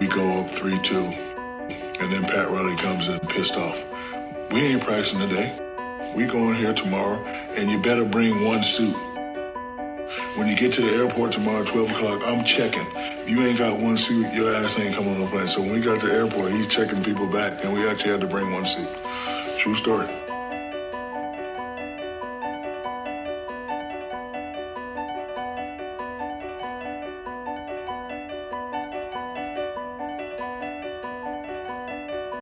We go up 3 2. And then Pat Riley comes in pissed off. We ain't practicing today. We going here tomorrow, and you better bring one suit. When you get to the airport tomorrow 12 o'clock, I'm checking. If you ain't got one suit, your ass ain't coming on the plane. So when we got to the airport, he's checking people back, and we actually had to bring one suit. True story.